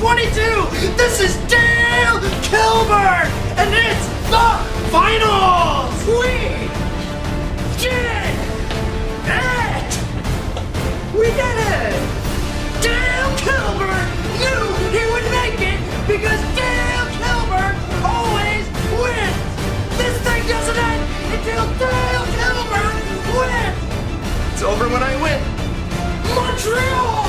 22. This is Dale Kilburn, and it's the finals. We did it. We did it. Dale Kilburn knew he would make it because Dale Kilburn always wins. This thing doesn't end until Dale Kilburn wins. It's over when I win. Montreal.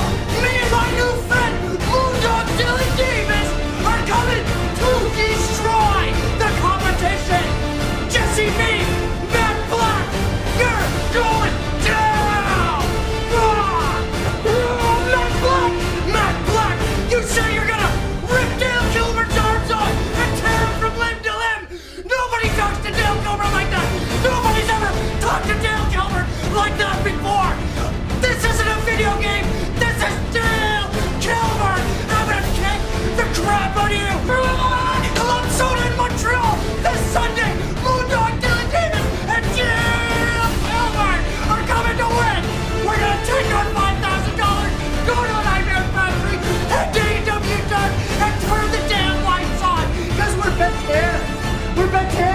back here!